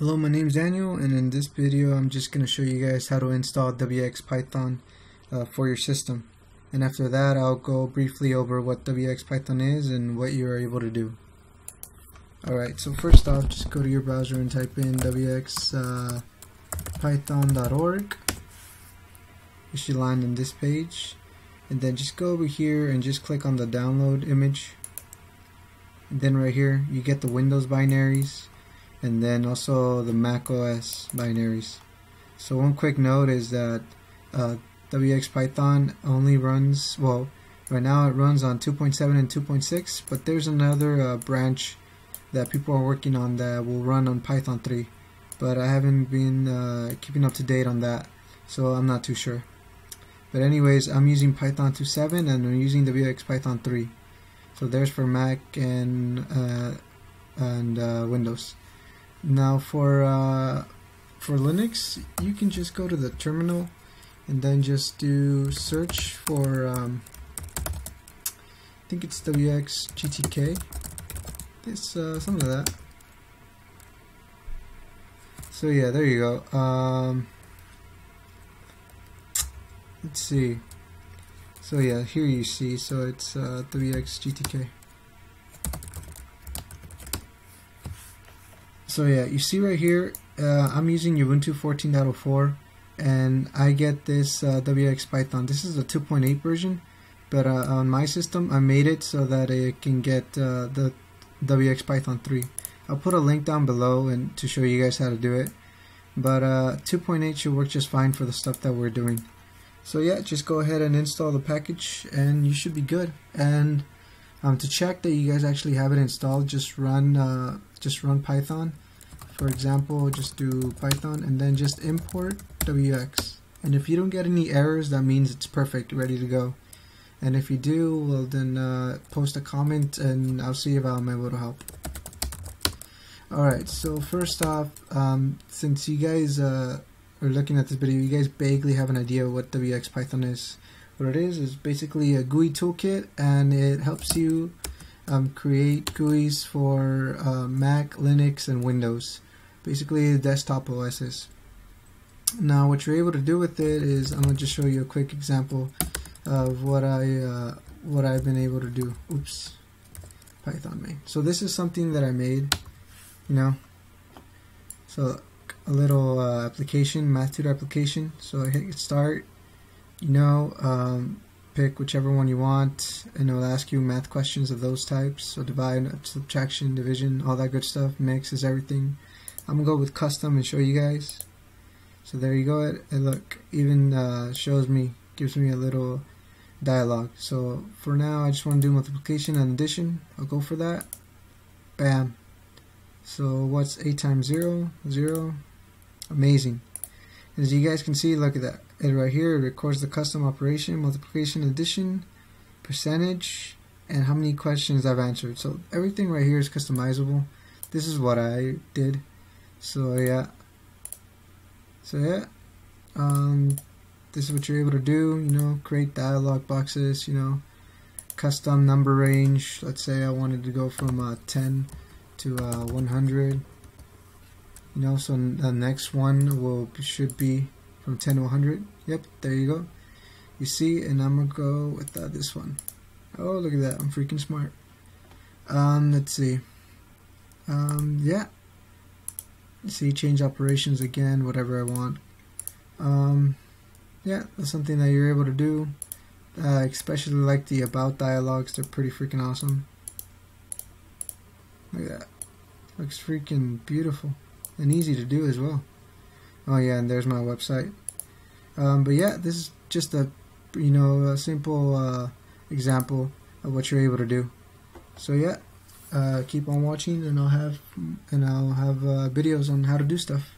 Hello, my name is Daniel, and in this video I'm just going to show you guys how to install WXPython uh, for your system. And after that I'll go briefly over what WXPython is and what you are able to do. Alright, so first off just go to your browser and type in wxpython.org. Uh, you should land on this page. And then just go over here and just click on the download image. And then right here you get the Windows binaries and then also the Mac OS binaries. So one quick note is that uh, WX Python only runs, well, right now it runs on 2.7 and 2.6, but there's another uh, branch that people are working on that will run on Python 3, but I haven't been uh, keeping up to date on that, so I'm not too sure. But anyways, I'm using Python 2.7 and I'm using WX Python 3. So there's for Mac and uh, and uh, Windows. Now for uh, for Linux, you can just go to the terminal and then just do search for um, I think it's WXGTK. It's uh, something like that. So yeah, there you go. Um, let's see. So yeah, here you see. So it's uh, 3xgtk. So yeah, you see right here, uh, I'm using Ubuntu 14.04 and I get this uh, WX Python. This is a 2.8 version, but uh, on my system I made it so that it can get uh, the WX Python 3. I'll put a link down below and to show you guys how to do it. But uh, 2.8 should work just fine for the stuff that we're doing. So yeah, just go ahead and install the package and you should be good. And um, to check that you guys actually have it installed, just run uh, just run Python for example just do python and then just import wx and if you don't get any errors that means it's perfect ready to go. And if you do well then uh, post a comment and I'll see if I'm able to help. Alright so first off um, since you guys uh, are looking at this video you guys vaguely have an idea what WX Python is. What it is is basically a GUI toolkit and it helps you um, create GUIs for uh, Mac, Linux, and Windows basically desktop OSs. Now what you're able to do with it is I'm gonna just show you a quick example of what I uh, what I've been able to do. Oops, Python main. So this is something that I made, you know. So a little uh, application, MathTutor application. So I hit start. You know, um, pick whichever one you want, and it'll ask you math questions of those types. So divide, subtraction, division, all that good stuff. Mixes everything. I'm gonna go with custom and show you guys. So there you go. It, it look even uh, shows me, gives me a little dialogue. So for now, I just want to do multiplication and addition. I'll go for that. Bam. So what's 8 times 0? 0. Amazing. As you guys can see, look at that. It right here, it records the custom operation, multiplication, addition, percentage, and how many questions I've answered. So everything right here is customizable. This is what I did. So yeah. So yeah. Um, this is what you're able to do you know create dialog boxes you know custom number range. Let's say I wanted to go from uh, 10 to uh, 100 you know so the next one will should be from 10 to 100 yep there you go. You see and I'm gonna go with uh, this one. Oh look at that. I'm freaking smart. Um, let's see. Um, yeah. See change operations again whatever I want. Um, yeah that's something that you're able to do. Uh, especially like the about dialogues. They're pretty freaking awesome. Look at that. Looks freaking beautiful and easy to do as well oh yeah and there's my website. Um, but yeah this is just a you know a simple uh, example of what you're able to do. So yeah uh, keep on watching and I'll have and I'll have uh, videos on how to do stuff